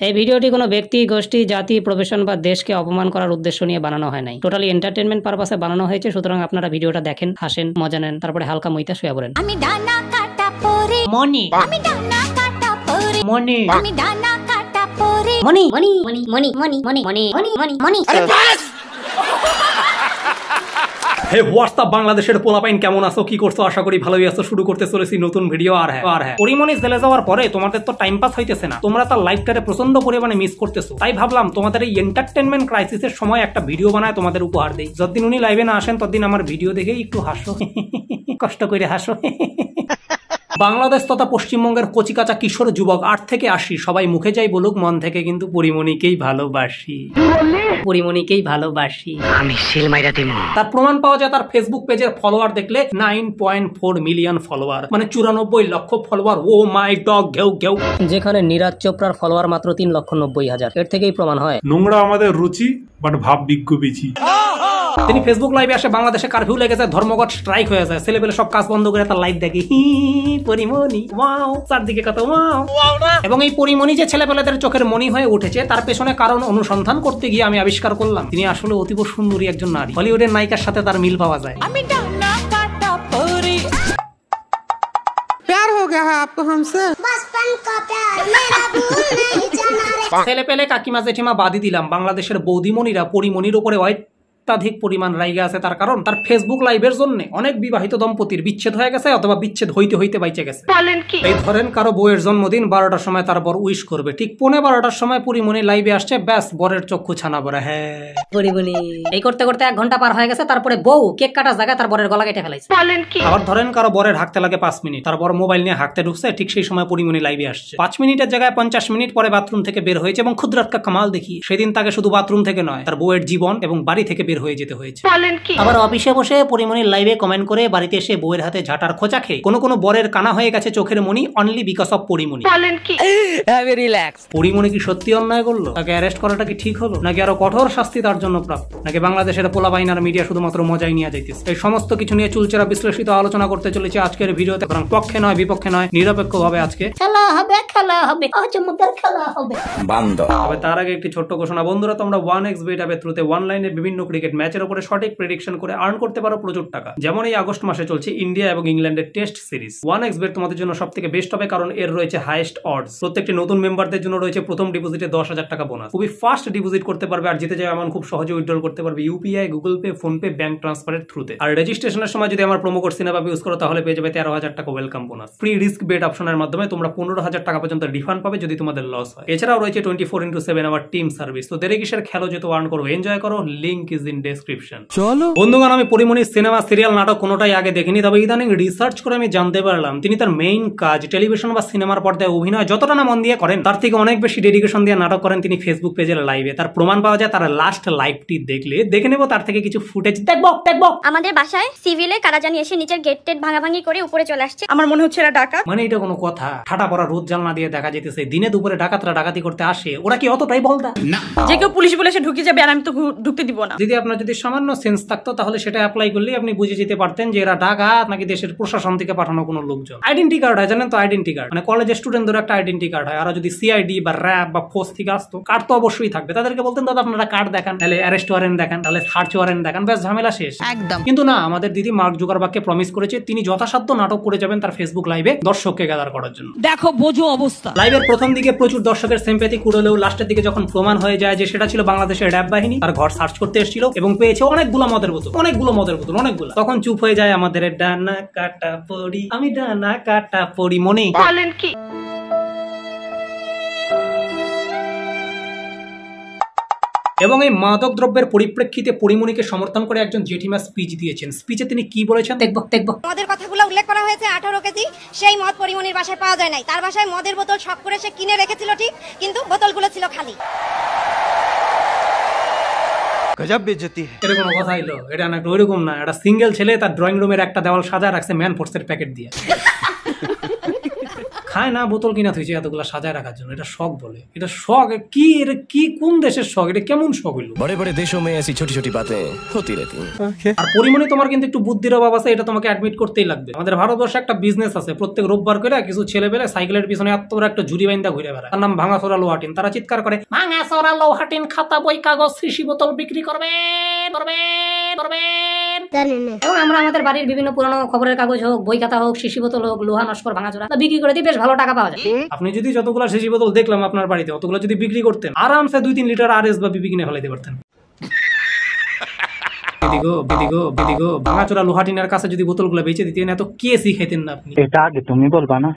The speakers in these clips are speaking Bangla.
এই ভিডিওটি কোনো ব্যক্তি গোষ্ঠী জাতি প্রফেশন বা দেশকে অপমান করার উদ্দেশ্য নিয়ে বানানো হয় নাই। টোটালি এন্টারটেনমেন্ট পারপাসে বানানো হয়েছে সুতরাং আপনারা ভিডিওটা দেখেন হাসেন মজা নেন তারপরে হালকা মইতা শুয়ে পড়েন। আমি ডানা কাটা পরে মনি আমি ডানা কাটা পরে মনি আমি ডানা কাটা পরে মনি মনি মনি মনি মনি মনি মনি মনি মনি মনি হে হোয়াটসঅ্যাপ বাংলাদেশের পোলাপাইন কেমন আছো? কি করছ? আশা করি ভালোই আছো। শুরু করতে চলেছি নতুন ভিডিও আর হ্যাঁ আর হ্যাঁ। পরিমণি জেলে যাওয়ার পরে তোমাদের তো টাইম পাস হইতেছে না। তোমরা তার লাইফটারে প্রচণ্ড পরিমাণে মিস করতেছো। তাই ভাবলাম তোমাদের এই এন্টারটেনমেন্ট ক্রাইসিসের সময় একটা ভিডিও বানায় তোমাদের উপহার দেই। যতদিন উনি লাইভে না আসেন, ততদিন আমার ভিডিও দেখে একটু হাসো। কষ্ট করে হাসো। বাংলাদেশ তথা পশ্চিমবঙ্গের কচিকাচা কিশোর যুবক আট থেকে আশি সবাই মুখে যাই বলুক মন থেকে কিন্তু পরিমণিকেই ভালোবাসি। পরিমণিকেই ভালোবাসি। আমি সিল মাইরা দিমু। তার প্রমাণ পাওয়া যায় তার ফেসবুক পেজের ফলোয়ার দেখলে nine point four million follower মানে চুরানব্বই লক্ষ ফলোয়ার ও মাই ডগ ঘেউ ঘেউ। যেখানে নীরাজ চোপড়ার ফলোয়ার মাত্র তিন লক্ষ নব্বই হাজার। এর থেকেই প্রমাণ হয়। নোংরা আমাদের রুচি বাট ভাব বিজ্ঞ বেছি তিনি ফেসবুক লাইভে আসে বাংলাদেশে কারফিউ লেগে যায় ধর্মঘট স্ট্রাইক হয়ে যায় ছেলেপেলে সব কাজ বন্ধ করে তার লাইভ দেখে হি পরিমণি ওয়াও চারদিকে কত ওয়াও এবং এই পরিমণি যে ছেলেপেলেদের চোখের মণি হয়ে উঠেছে তার পেছনে কারণ অনুসন্ধান করতে গিয়ে আমি আবিষ্কার করলাম তিনি আসলে অতীব সুন্দরী একজন নারী হলিউডের নায়িকার সাথে তার মিল পাওয়া যায় আমি ডানা কাটা পরে प्यार हो गया है आपको हमसे बचपन का प्यार मेरा भूल नहीं जाना रे ছেলে পেলে কাকিমা জেঠিমা বাদি দিলাম বাংলাদেশের বৌদিমণিরা পরিমণির উপরে অত্যাধিক পরিমাণ রাইগে আছে তার কারণ তার ফেসবুক লাইভের জন্য অনেক বিবাহিত দম্পতির বিচ্ছেদ হয়ে গেছে অথবা বিচ্ছেদ হইতে হইতে বাইচে গেছে। এই ধরেন কারও বউয়ের জন্মদিন বারোটার সময় তার বর উইশ করবে। ঠিক পৌনে বারোটার সময় পরিমণি লাইভে আসছে ব্যাস বরের চক্ষু ছানা বড় হ্যাঁ। এই করতে করতে এক ঘণ্টা পার হয়ে গেছে তারপরে বউ কেক কাটার জায়গায় তার বরের গলা কেটে ফেলাইছে। আবার ধরেন কারও বরের হাঁকতে লাগে পাঁচ মিনিট তার বর মোবাইল নিয়ে হাঁকতে ঢুকছে ঠিক সেই সময় পরিমণি লাইভে আসছে। পাঁচ মিনিটের জায়গায় পঞ্চাশ মিনিট পরে বাথরুম থেকে বের হয়েছে এবং ক্ষুদ্রাটকা কামাল দেখি সেদিন তাকে শুধু বাথরুম থেকে নয় তার বউয়ের জীবন এবং বাড়ি থেকে বের হয়ে যেতে হয়েছে। আবার অফিসে বসে পরিমণির লাইভে কমেন্ট করে বাড়িতে এসে বউয়ের হাতে ঝাঁটার খোঁচা খেয়ে কোনো কোনো বরের কানা হয়ে গেছে চোখের মনি only because of Porimoni Porimoni কি? সত্যি অন্যায় করল? তাকে অ্যারেস্ট করাটা কি ঠিক হলো? নাকি আরও কঠোর শাস্তি তার জন্য প্রাপ্ত? নাকি বাংলাদেশের পোলাবাইন আর মিডিয়া শুধুমাত্র মজাই নিয়ে যাইতেছে? এই সমস্ত কিছু নিয়ে চুলচেরা বিশ্লেষিত আলোচনা করতে চলেছে আজকের ভিডিওতে। সুতরাং পক্ষে নয় বিপক্ষে নয় নিরপেক্ষ ভাবে আজকে। খেলা হবে খেলা হবে আজ খেলা হবে। তবে তার আগে একটি ছোট্ট ঘোষণা। বন্ধুরা তোমরা ওয়ান এক্স বেট অ্যাপের থ্রুতে ওয়ান লাইনে বিভিন্ন ক্রিকেট ম্যাচের উপরে সঠিক প্রেডিকশন করে আর্ন করতে পারো প্রচুর টাকা। যেমন এই আগস্ট মাসে চলছে ইন্ডিয়া এবং ইংল্যান্ডের test series one x bet তোমাদের জন্য সব থেকে বেস্ট হবে কারণ এর রয়েছে হাইয়েস্ট অডস প্রত্যেকটি নতুন মেম্বারদের জন্য রয়েছে প্রথম ডিপোজিটে দশ হাজার টাকা বোনাস খুবই ফাস্ট ডিপোজিট করতে পারবে আর জিতে যাবে এমন খুব সহজে উইথড্রল করতে পারবে UPI Google Pay PhonePe bank ট্রান্সফারের থ্রুতে আর রেজিস্ট্রেশনের সময় যদি আমার প্রোমো কোড সিনেমা ইউজ করো, তাহলে পেয়ে যাবে তেরো হাজার টাকা welcome bonus free risk bet অপশনের মাধ্যমে তোমরা পনেরো হাজার টাকা পর্যন্ত রিফান্ড পাবে যদি তোমাদের লস হয়। এছাড়াও রয়েছে twenty four into seven hour team service তো দেরি কিসের? খেলো যেহেতু আর্ন করো এনজয় করো। লিঙ্ক ইজ ইন ডেসক্রিপশন চলো। বন্ধুগণ আমি পরিমণির সিনেমা সিরিয়াল নাটক কোনোটাই আগে দেখিনি তবে ইদানিং রিসার্চ করে আমি জানতে পারলাম তিনি তার মেইন কাজ টেলিভিশন বা সিনেমার পর্দায় অভিনয় যতটা না মন দিয়ে করেন তার থেকে অনেক বেশি ডেডিকেশন দিয়ে নাটক করেন তিনি ফেসবুক পেজের লাইভে তার প্রমাণ পাওয়া যায় তার লাস্ট লাইভটি দেখলে। দেখে নেব তার থেকে কিছু ফুটেজ দেখব দেখব আমাদের বাসায় সিভিলে কারাজানি এসে নিচের গেট টেট ভাঙাভাঙি করে উপরে চলে আসছে। আমার মনে হচ্ছে এরা ডাকাত। মানে এটা কোনো কথা। ঠাটা পড়া রোদ জানলা দিয়ে দেখা যেতেছে দিনে দুপুরে ডাকাতরা ডাকাতি করতে আসে ওরা কি অতটাই বলদা? যে কেউ পুলিশ বলে এসে ঢুকে যাবে আর আমি তো ঢুকতে দিব না। যদি আপনার যদি সামান্য সেন্স থাকতো তাহলে সেটা অ্যাপ্লাই করলে আপনি বুঝে যেতে পারতেন যে এরা ডাকাত নাকি দেশের প্রশাসন থেকে পাঠানো কোনো লোকজন। আইডেন্টি কার্ড হয় জানেন তো আইডেন্টি কার্ড মানে কলেজের স্টুডেন্টদের একটা আইডেন্টি কার্ড হয়। আর যদি সিআইডি বা র্যাব বা ফোর্স থেকে আসতো কার্ড তো অবশ্যই থাকবে। তাদেরকে বলতেন দাদা আপনারা কার্ড দেখান তাহলে অ্যারেস্ট ওয়ারেন্ট দেখান তাহলে সার্চ ওয়ারেন্ট দেখান। ব্যাস ঝামেলা শেষ। একদম। কিন্তু না আমাদের দিদি মার্ক জুগারবাককে প্রমিস করেছে তিনি যথাসাধ্য নাটক করে যাবেন তার ফেসবুক লাইভে দর্শককে গ্যাদার করার জন্য। দেখো বোঝো অবস্থা। লাইভের প্রথম দিকে প্রচুর দর্শকের সিম্প্যাথি কুড়লেও লাস্টের দিকে যখন প্রমাণ হয়ে যায় যে সেটা ছিল বাংলাদেশের র্যাব বাহিনী তার ঘর সার্চ করতে এসেছিল। এবং পেয়েছে অনেকগুলো মদের বোতল অনেকগুলো মদের বোতল অনেকগুলো। তখন চুপ হয়ে যায় আমাদের ডানা কাটা পড়ি। আমি ডানা কাটা পড়ি মনে। বলেন কি? এবং এই মাদক দ্রব্যের পরিপ্রেক্ষিতে পরিমণিকে সমর্থন করে একজন জেঠিমা স্পিচ দিয়েছেন। স্পিচে তিনি কি বলেছেন? দেখব দেখব। মদের কথাগুলো উল্লেখ করা হয়েছে আঠারো কেজি। সেই মদ পরিমণির বাসায় পাওয়া যায় নাই। তার বাসায় মদের বোতল শখ করে সে কিনে রেখেছিল ঠিক কিন্তু বোতলগুলো ছিল খালি। গজব বেজতি এটা কোনো কথা হইল। এটা না ওইরকম না, এটা সিঙ্গেল ছেলে তার ড্রয়িং রুমের একটা দেওয়াল সাজা রাখছে ম্যান ফোর্সের প্যাকেট দিয়ে। খায় না বোতল কিনা থুইছে এতগুলো সাজায় রাখার জন্য। এটা শখ বলে। এটা শখ কি এটা কি কোন দেশের শখ? এটা কেমন শখ হইল? বড় বড় দেশও মেয়ে আসি ছোট ছোট বাতে হতি রেতি। আর পরিমনে তোমার কিন্তু একটু বুদ্ধির অভাব আছে এটা তোমাকে অ্যাডমিট করতেই লাগবে। আমাদের ভারতবর্ষে একটা বিজনেস আছে প্রত্যেক রোববার করে কিছু ছেলেবেলে সাইকেলের পিছনে এত বড় একটা ঝুড়ি বাইন্দা ঘুরে বেড়ায়। তার নাম ভাঙাচোরা লোহাটিন। তারা চিৎকার করে ভাঙা সরা লোহাটিন খাতা বই কাগজ শিশি বোতল বিক্রি করবে করবে করবে এবং আমরা আমাদের বাড়ির বিভিন্ন পুরনো খবরের কাগজ হোক বই খাতা হোক শিশি বোতল হোক লোহা নস্কর ভাঙা চোরা বিক্রি করে দিই বেশ ভালো টাকা পাওয়া যায়। আপনি যদি যতগুলো শিশি বোতল দেখলাম আপনার বাড়িতে অতগুলো যদি বিক্রি করতেন আরামসে দুই তিন লিটার আর এস বা বিবি কিনে ফেলাইতে পারতেন। বিদিগো বিদিগো বিদিগো ভাঙাচোরা লোহাটিনের কাছে যদি বোতলগুলো বেচে দিতেন এত কে শিখাইতেন না আপনি? এটা আগে তুমি বলবা না।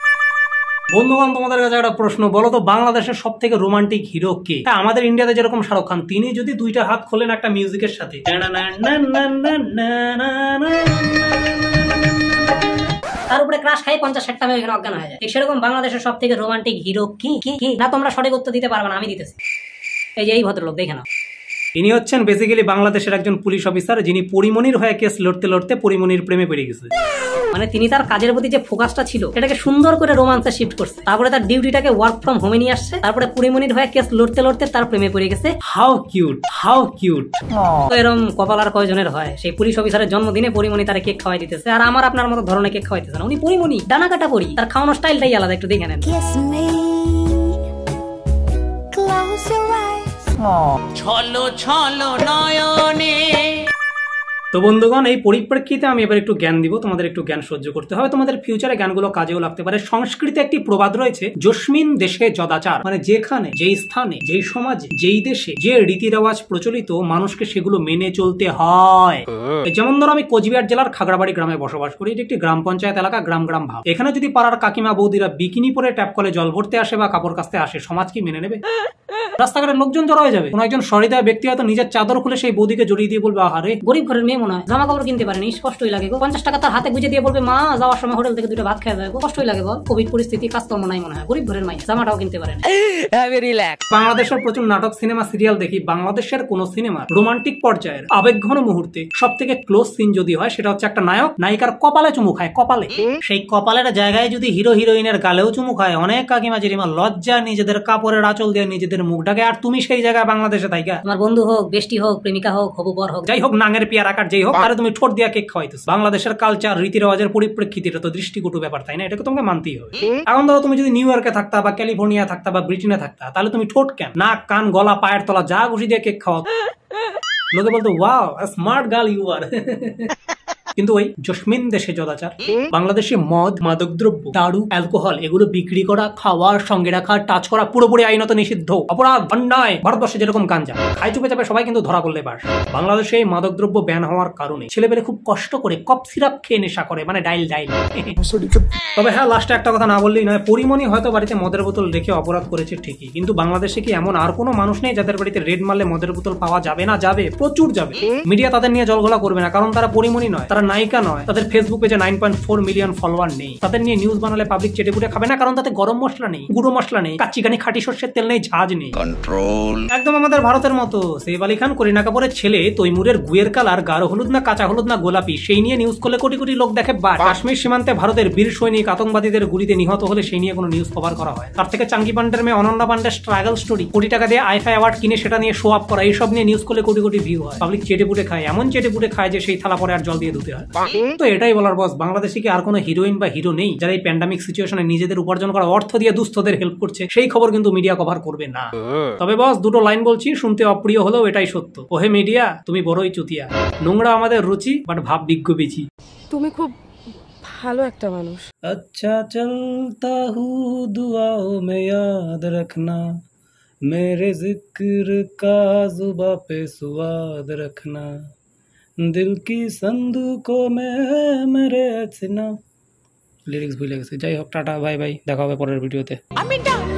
বন্ধুগণ তোমাদের কাছে একটা প্রশ্ন বলো তো বাংলাদেশের সব থেকে রোমান্টিক হিরো কে আমাদের ইন্ডিয়াতে যেরকম শাহরুখ খান তিনি যদি দুইটা হাত খোলেন একটা মিউজিকের সাথে। তার উপরে ক্রাশ খাই, পঞ্চাশ ষাট টাকা এখানে অজ্ঞান হয়ে যায়। ঠিক সেরকম বাংলাদেশের সব থেকে রোমান্টিক হিরো কি কি কি? না, তোমরা সঠিক উত্তর দিতে পারবে না, আমি দিতেছি। এই যে এই ভদ্রলোক, দেখে নাও। ইনি হচ্ছেন বেসিক্যালি বাংলাদেশের একজন পুলিশ অফিসার যিনি পরিমনির হয়ে কেস লড়তে লড়তে পরিমনির প্রেমে পেরে গেছে। মানে তিনি তার কাজের প্রতি যে ফোকাসটা ছিল এটাকে সুন্দর করে রোমান্সে শিফট করছে। তারপরে তার ডিউটিটাকে ওয়ার্ক ফ্রম হোমে নিয়ে আসছে। তারপরে পরিমণির হয়ে কেস লড়তে লড়তে তার প্রেমে পড়ে গেছে। হাউ কিউট হাউ কিউট তো এরম কপাল আর কয়জনের হয়? সেই পুলিশ অফিসারের জন্মদিনে পরিমণি তার কেক খাওয়াই দিতেছে। আর আমার আপনার মতো ধরনের কেক খাওয়াইতেছে না। উনি পরিমণি ডানা কাটা পরি। তার খাওয়ানোর স্টাইলটাই আলাদা একটু দেখে নেন। Eyes. তো বন্ধুগণ এই পরিপ্রেক্ষিতে আমি এবার একটু জ্ঞান দিব তোমাদের একটু জ্ঞান সহ্য করতে হবে। তোমাদের ফিউচারে জ্ঞানগুলো কাজেও লাগতে পারে। সংস্কৃতে একটি প্রবাদ রয়েছে জস্মিন দেশে যদাচার। মানে যেখানে যেই স্থানে যেই সমাজে যেই দেশে যে রীতি রেওয়াজ প্রচলিত মানুষকে সেগুলো মেনে চলতে হয়। যেমন ধরো আমি কোচবিহার জেলার খাগড়াবাড়ি গ্রামে বসবাস করি। এটি একটি গ্রাম পঞ্চায়েত এলাকা গ্রাম গ্রাম ভাব এখানে যদি পাড়ার কাকিমা বৌদিরা বিকিনি পরে ট্যাপ কলে জল ভরতে আসে বা কাপড় কাচতে আসে সমাজ কি মেনে নেবে? রাস্তাঘাটের লোকজন জড়ো হয়ে যাবে। কোন একজন সরিদা ব্যক্তি হয়তো নিজের চাদর খুলে সেই বৌদিকে জড়িয়ে দিয়ে বলবে আহারে গরিব ঘরের মেয়ে মনে হয়। জামা কাপড় কিনতে পারেনি কষ্টই লাগে গো। পঞ্চাশ টাকা তার হাতে গুজে দিয়ে বলবে মা যাওয়ার সময় হোটেল থেকে দুটো ভাত খেয়ে যাবে কষ্টই লাগে বল কোভিড পরিস্থিতি কাজকর্ম নাই মনে হয়। গরিব ঘরের মাই জামাটাও কিনতে পারেন। বাংলাদেশের প্রচুর নাটক সিনেমা সিরিয়াল দেখি। বাংলাদেশের কোন সিনেমা রোমান্টিক পর্যায়ের আবেগঘন মুহূর্তে সব থেকে ক্লোজ সিন যদি হয় সেটা হচ্ছে একটা নায়ক নায়িকার কপালে চুমু খায় কপালে। সেই কপালের জায়গায় যদি হিরো হিরোইনের গালেও চুমু খায় অনেক কাকিমা জিরিমা লজ্জা নিজেদের কাপড়ের আঁচল দিয়ে নিজেদের মুখটাকে আর তুমি সেই জায়গায় বাংলাদেশে তাইকা তোমার বন্ধু হোক বেষ্টি হোক প্রেমিকা হোক হবু বর হোক যাই হোক নাঙের পিয়ার আকার যাই হোক আরে তুমি ঠোঁট দিয়া কেক খাওয়াইতেছো। বাংলাদেশের কালচার রীতি রেওয়াজের পরিপ্রেক্ষিতে এটা তো দৃষ্টিকটু ব্যাপার তাই না? এটাকে তোমাকে মানতেই হবে। এখন ধরো তুমি যদি নিউ ইয়র্কে থাকতা বা ক্যালিফোর্নিয়া থাকতা বা ব্রিটেনে থাকতা তাহলে তুমি ঠোঁট কেন? নাক কান গলা পায়ের তলা যা ঘুষি দিয়ে কেক খাওয়া লোকে বলতো wow smart girl you are কিন্তু ওই জসমিন দেশে যদাচার। বাংলাদেশে মদ মাদকদ্রব্য দারু অ্যালকোহল এগুলো বিক্রি করা খাওয়ার সঙ্গে রাখা টাচ করা পুরোপুরি আইনত নিষিদ্ধ। অপরাধ অন্যায় ভারতবর্ষে যেরকম গাঞ্জা। খাই চুপে চাপে সবাই কিন্তু ধরা পড়লে বাস। বাংলাদেশে এই মাদকদ্রব্য ব্যান হওয়ার কারণে ছেলেপেলে খুব কষ্ট করে কপ সিরাপ খেয়ে নেশা করে মানে ডাইল ডাইল। তবে হ্যাঁ লাস্টে একটা কথা না বললেই নয় পরিমণি হয়তো বাড়িতে মদের বোতল রেখে অপরাধ করেছে ঠিকই কিন্তু বাংলাদেশে কি এমন আর কোনো মানুষ নেই যাদের বাড়িতে রেড মারলে মদের বোতল পাওয়া যাবে না যাবে প্রচুর যাবে। মিডিয়া তাদের নিয়ে জলঘোলা করবে না কারণ তারা পরিমণি নয় তারা নায়িকা নয় তাদের ফেসবুক পেজে nine point four million follower নেই। তাদের নিয়ে নিউজ বানালে পাবলিক চেটে পুটে খাবে না কারণ তাতে গরম মশলা নেই গুঁড়ো মশলা নেই কাচ্চিকানি খাঁটি সর্ষের তেল নেই ঝাঁজ নেই। কন্ট্রোল একদম আমাদের ভারতের মতো সেফ আলী খান করিনা কাপুরের ছেলে তৈমুরের গুয়ের কালার গাঢ় হলুদ না কাঁচা হলুদ না গোলাপি সেই নিয়ে নিউজ করলে কোটি কোটি লোক দেখে বা কাশ্মীর সীমান্তে ভারতের বীর সৈনিক আতঙ্কবাদীদের গুলিতে নিহত হলে সেই নিয়ে কোনো নিউজ কভার করা হয় তার থেকে চাঙ্গি পান্ডের মেয়ে অনন্যা পান্ডের স্ট্রাগল স্টোরি কোটি টাকা দিয়ে আইফাই অ্যাওয়ার্ড কিনে সেটা নিয়ে শো আপ করা এইসব নিয়ে নিউজ করলে কোটি কোটি ভিউ হয়। পাবলিক চেটে পুটে খায় এমন চেটে পুটে খায় যে সেই থালা পরে আর জল দিয়ে ধুতে হয় তো এটাই বলার বস বাংলাদেশে কি আর কোনো হিরোইন বা হিরো নেই? যারা এই প্যান্ডামিক সিচুয়েশনে নিজেদের উপার্জন করা অর্থ দিয়ে দুস্থদের হেল্প করছে সেই খবর কিন্তু মিডিয়া কভার করবে না। তবে বস দুটো লাইন বলছি শুনতে অপ্রিয় হলেও এটাই সত্য। ওহে মিডিয়া তুমি বড়ই চুতিয়া। নোংরা আমাদের রুচি বাট ভাব বিজ্ঞ বিচি তুমি খুব ভালো একটা মানুষ। আচ্ছা চলতা হু দুয়াও মে ইয়াদ রাখনা। মেরে জিক্র কা জুবা পে সুয়াদ রাখনা। दिल की संदूकों में मेरे अच्छना লিরিক্স ভুলে গেছে যাই হোক টাটা বাই বাই দেখা হবে পরের ভিডিওতে আমি ডানা কাটা